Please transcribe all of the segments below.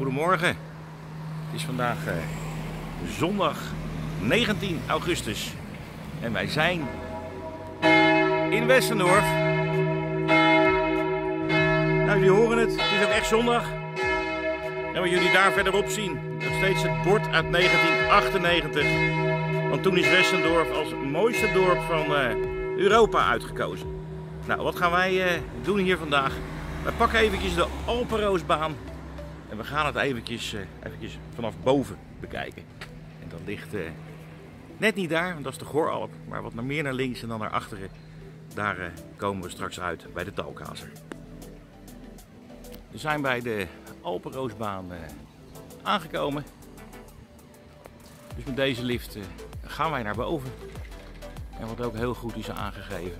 Goedemorgen. Het is vandaag eh, zondag 19 augustus. En wij zijn in Westendorf. Nou, jullie horen het. Het is ook echt zondag. En wat jullie daar verderop zien, nog steeds het bord uit 1998. Want toen is Westendorf als mooiste dorp van eh, Europa uitgekozen. Nou, wat gaan wij eh, doen hier vandaag? We pakken eventjes de Alpenroosbaan en we gaan het eventjes, uh, eventjes vanaf boven bekijken. En dat ligt uh, net niet daar, want dat is de Goralp, maar wat meer naar links en dan naar achteren. Daar uh, komen we straks uit bij de Talkazer. We zijn bij de Alpenroosbaan aangekomen. Dus met deze lift gaan wij naar boven. En wat ook heel goed is aangegeven,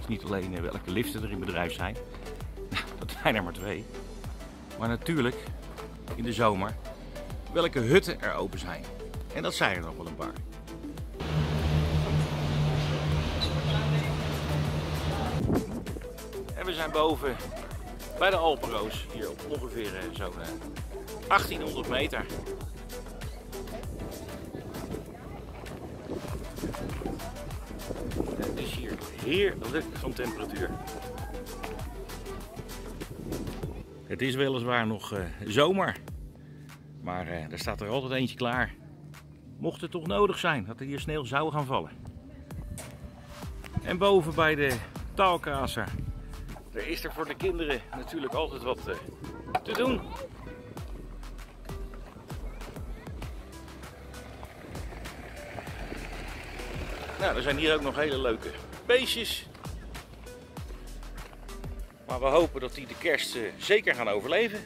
is niet alleen welke liften er in bedrijf zijn. Dat zijn er maar twee. Maar natuurlijk, in de zomer, welke hutten er open zijn. En dat zijn er nog wel een paar. En we zijn boven bij de Alpenroos, hier op ongeveer zo'n 1800 meter. Het is hier heerlijk van temperatuur. Het is weliswaar nog uh, zomer, maar uh, er staat er altijd eentje klaar. Mocht het toch nodig zijn dat er hier sneeuw zou gaan vallen. En boven bij de taalkazer, er is er voor de kinderen natuurlijk altijd wat uh, te doen. Nou, er zijn hier ook nog hele leuke beestjes maar we hopen dat die de kerst zeker gaan overleven.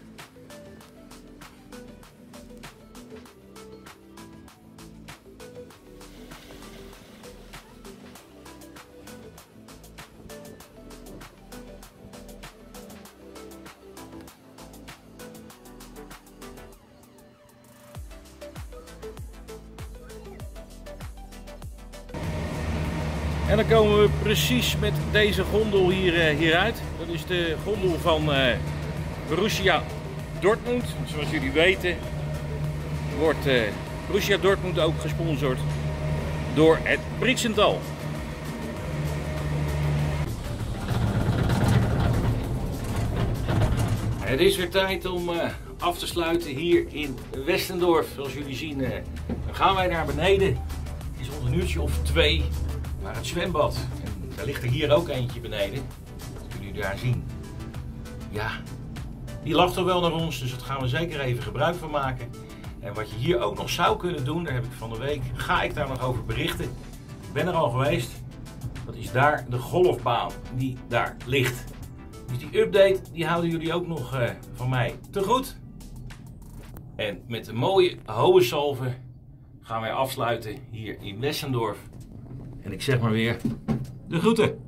En dan komen we precies met deze gondel hier, hieruit. Dat is de gondel van uh, Borussia Dortmund. Zoals jullie weten wordt uh, Borussia Dortmund ook gesponsord door het Britsental. Het is weer tijd om uh, af te sluiten hier in Westendorf. Zoals jullie zien dan gaan wij naar beneden. Het is ons een uurtje of twee naar het zwembad. En daar ligt er hier ook eentje beneden daar zien. Ja, die lacht toch wel naar ons, dus dat gaan we zeker even gebruik van maken. En wat je hier ook nog zou kunnen doen, daar heb ik van de week, ga ik daar nog over berichten. Ik ben er al geweest. Dat is daar de golfbaan die daar ligt. Dus die update, die houden jullie ook nog uh, van mij te goed. En met de mooie hoge salve gaan wij afsluiten hier in Wessendorf. En ik zeg maar weer, de groeten.